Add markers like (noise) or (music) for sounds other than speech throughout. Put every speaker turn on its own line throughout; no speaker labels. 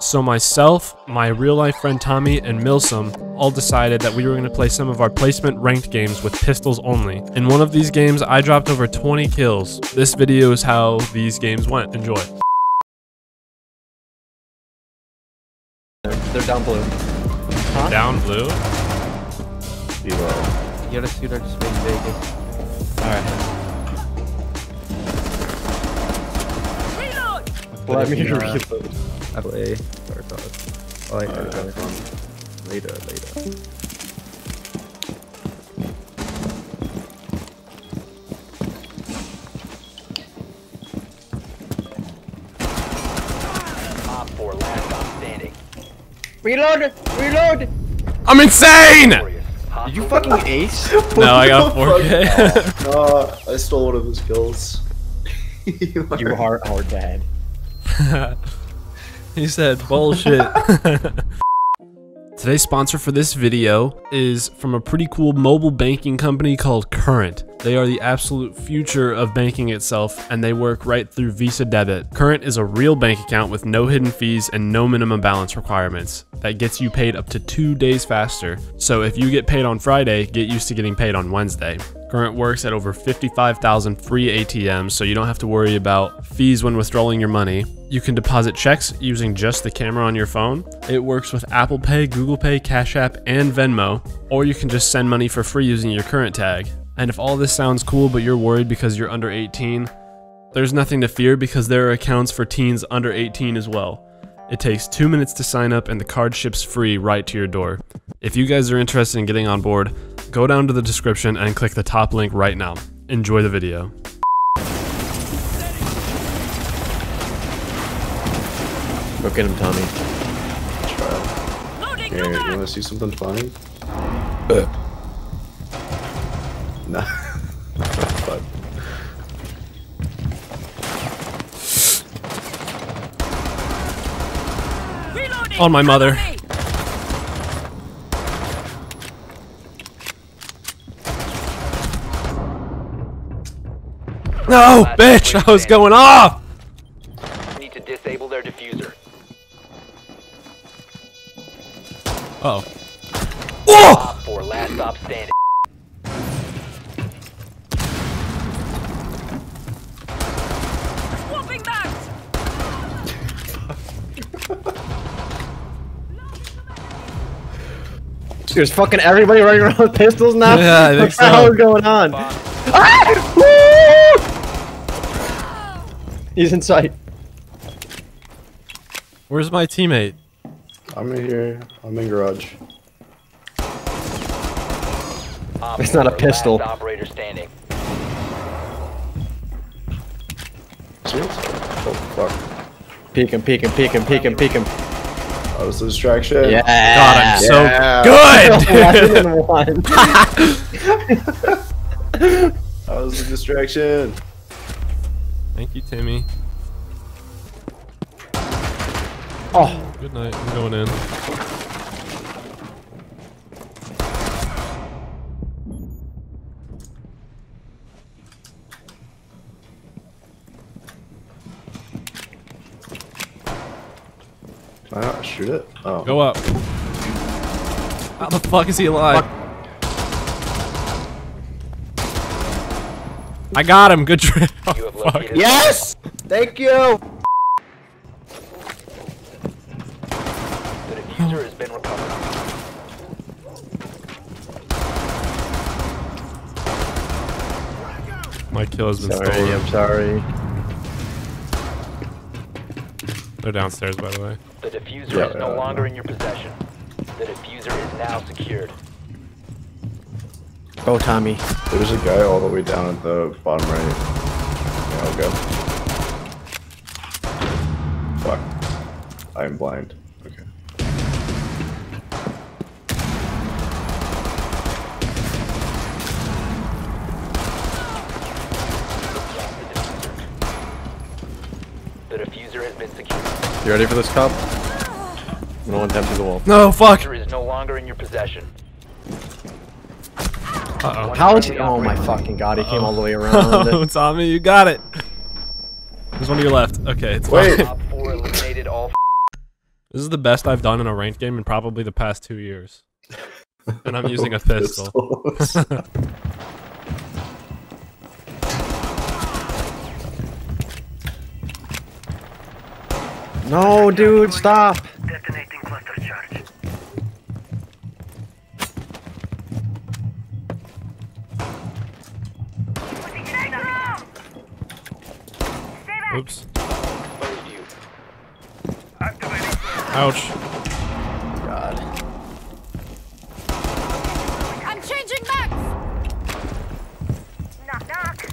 So myself, my real life friend Tommy, and Milsom all decided that we were going to play some of our placement ranked games with pistols only. In one of these games, I dropped over 20 kills. This video is how these games went. Enjoy.
They're down blue.
Down blue.
Below.
You gotta shoot our just made Vegas. Alright. Let me reload. I play Tarkov. Oh, I
Alright,
got uh,
have
Later, later.
Op 4 last stop standing.
Reload! Reload!
I'm insane!
Glorious.
Did you fucking ace? (laughs)
No, I got 4K.
No, (laughs) I stole one of his kills. (laughs) you
you are our dad. (laughs)
he said bullshit. (laughs) Today's sponsor for this video is from a pretty cool mobile banking company called Current. They are the absolute future of banking itself and they work right through Visa Debit. Current is a real bank account with no hidden fees and no minimum balance requirements. That gets you paid up to two days faster. So if you get paid on Friday, get used to getting paid on Wednesday. Current works at over 55,000 free ATMs, so you don't have to worry about fees when withdrawing your money. You can deposit checks using just the camera on your phone. It works with Apple Pay, Google Pay, Cash App, and Venmo, or you can just send money for free using your current tag. And if all this sounds cool but you're worried because you're under 18, there's nothing to fear because there are accounts for teens under 18 as well. It takes two minutes to sign up and the card ships free right to your door. If you guys are interested in getting on board, go down to the description and click the top link right now. Enjoy the video.
Go get him, Tommy.
Try. Here, you wanna see something funny? Nah. (laughs) but
On my mother. No, bitch! I was going off!
Need to disable their defuser.
Uh oh. Oh!
Op 4 last stop standing.
There's fucking everybody running around with pistols now?
Yeah, I (laughs) think
what the
so.
hell is going on?
Bomb.
Ah! He's in sight.
Where's my teammate?
I'm in here. I'm in garage.
Op
It's not a pistol.
Operator standing.
Oh fuck.
Peek him, peek him, peek him, peek him, peek him.
Oh, that was the distraction.
Yeah.
God, I'm so
Yeah.
good! (laughs)
One. (laughs) (laughs)
That was the distraction.
Thank you, Timmy.
Oh,
Good night. I'm going in.
Can I not shoot it? Oh.
Go up. How the fuck is he alive? I got him. Good trade. (laughs) Oh, fuck.
yes! Thank you!
the defuser has been recovered.
My kill has been
Sorry,
stolen.
I'm sorry.
They're downstairs, by the way.
The defuser
Yeah,
is no longer in your possession. The defuser is now secured.
Go, Tommy.
There's a guy all the way down at the bottom right. Yeah, I'll go. Fuck. I'm blind. Okay.
The defuser has been secured.
You ready for this cop? No one tempted the wall.
No, fuck.
The Defuser is no longer in your possession.
Uh
How is he? Oh my fucking god, he came all the way around.
oh. (laughs) Tommy, you got it. There's one to your left. Okay, it's
Wait.
fine.
Op 4 eliminated all
This is the best I've done in a ranked game in probably the past two years. And I'm using a (laughs) pistol. (laughs)
No, dude, stop.
Detonating cluster charge.
Ouch.
God.
I'm changing max!
Knock, knock.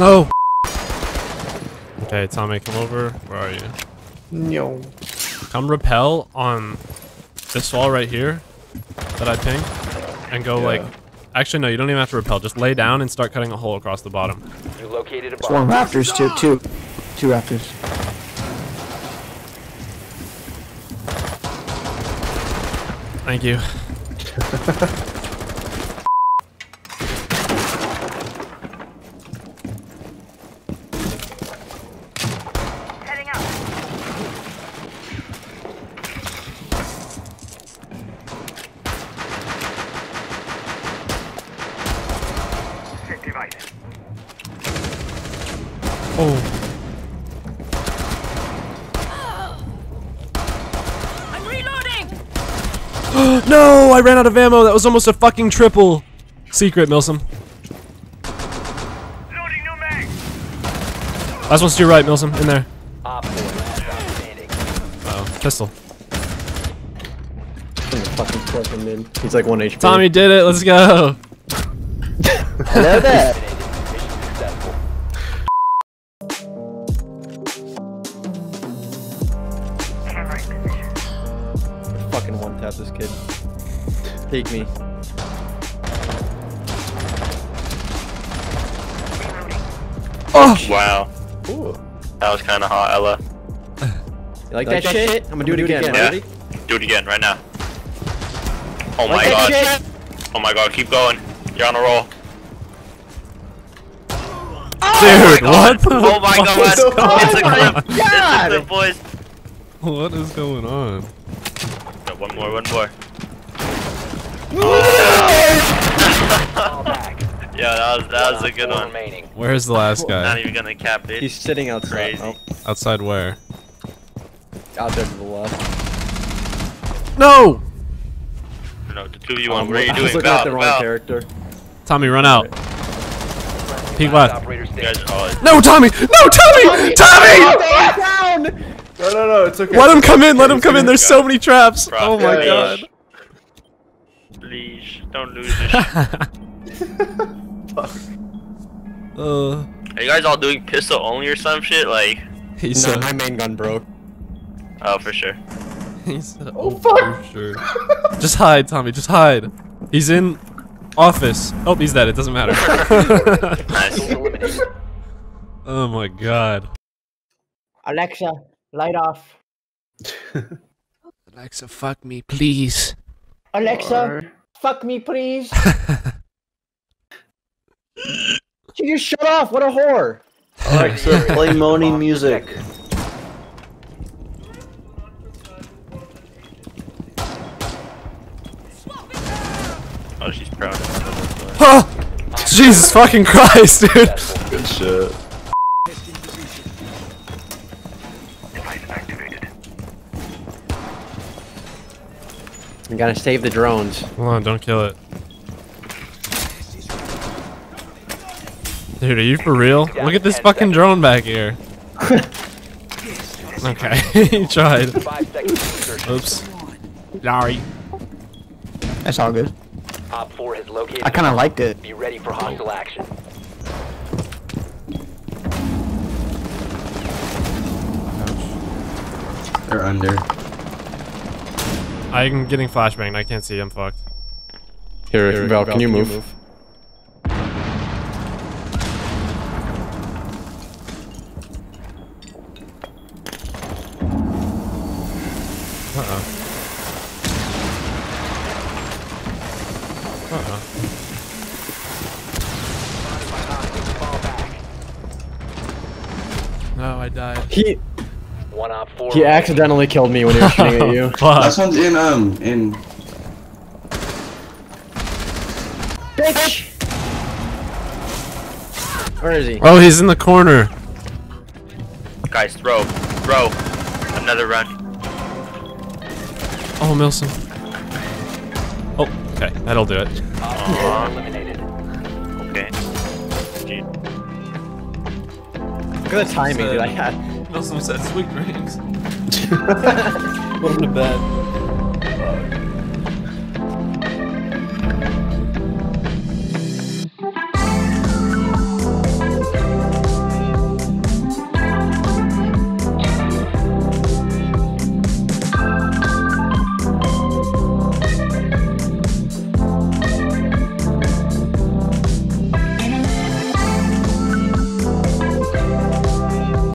No! Okay, Tommy, come over. Where are you?
No.
Come repel on this wall right here that I ping and go
Yeah.
like. Actually, no, you don't even have to repel. Just lay down and start cutting a hole across the bottom.
You located a
It's one. Raptors too, two, two Raptors.
Thank you. (laughs) Oh.
I'm reloading! (gasps)
no! I ran out of ammo. That was almost a fucking triple. Secret, Milsom.
Loading new mag.
Last one's to your right, Milsom. In there.
Op 4 last stop standing.
Oh, pistol.
fucking clip him in. He's like one HP.
Tommy did it. Let's go.
Hello there. (laughs)
Take me.
Oh!
Wow,
Ooh.
that was kind of hot, Ella.
You like, that, shit? I'm gonna do it again.
Yeah.
Ready?
Do it again right now. Oh my
Like that
god.
shit?
Oh my god, keep going. You're on a roll.
Oh Dude, what? the
Oh my
fuck oh
god.
is going
It's a
on?
clip. It's a clip, boys.
What is going on?
No, one more, one more.
Fall back.
Yeah, that was that was
One
a good
op four
one.
Remaining.
Where's the last
Not
guy?
even gonna cap it.
He's sitting outside.
Crazy.
Oh,
Outside where?
out there to the left.
No!
No, the two of you on.
Um,
What are you
I was
doing?
looking at
Val,
the wrong
Val.
character.
Tommy, run out. Peek
Last
left.
operator
You guys
standing.
are all
No, Tommy! No, Tommy! Tommy!
No, no, no. It's okay.
Let him
It's
come
okay.
in. Let him come in. There's so
Bro.
many traps.
Bro,
Oh my
please.
god.
Please, don't lose this. (laughs) Fuck.
uh,
Are you guys all doing pistol only or some shit? Like,
he
No, my main gun broke.
oh, for sure.
He said. Oh fuck! Sure. (laughs) Just hide, Tommy. Just hide. He's in office. Oh, he's dead. It doesn't matter. (laughs)
Nice.
Oh my god.
Alexa, light off.
Alexa, fuck me, please.
Alexa, fuck me, please. (laughs) she just shut off. What a whore.
Alexa, (laughs)
play moaning music.
Oh, she's proud.
Oh! (laughs) Jesus fucking Christ, dude.
Good shit.
We gotta save the drones.
Hold on, don't kill it. Dude, are you for real? Look at this fucking drone back here. (laughs) okay, (laughs) he tried.
Five seconds to insertion.
Oops. Sorry.
That's all good.
Op 4 has located.
I kind of liked it.
Be ready for hostile action.
They're under.
I'm getting flashbanged. I can't see. I'm fucked.
Here, Here Val, Val, can you can move?
You move? Uh oh. Uh oh. No, I died.
He
one op four.
he accidentally killed me when he was (laughs) shooting at you.
Last
Fuck.
one's in um in
Bitch! Where is he?
Oh, he's in the corner.
Guys, throw, throw. Another run.
Oh, Milsom. Oh, okay. That'll do it.
Aw,
Eliminated.
okay. Dude,
Look at the timing, dude. I had.
Milsom said sweet dreams. (laughs) Him to bed.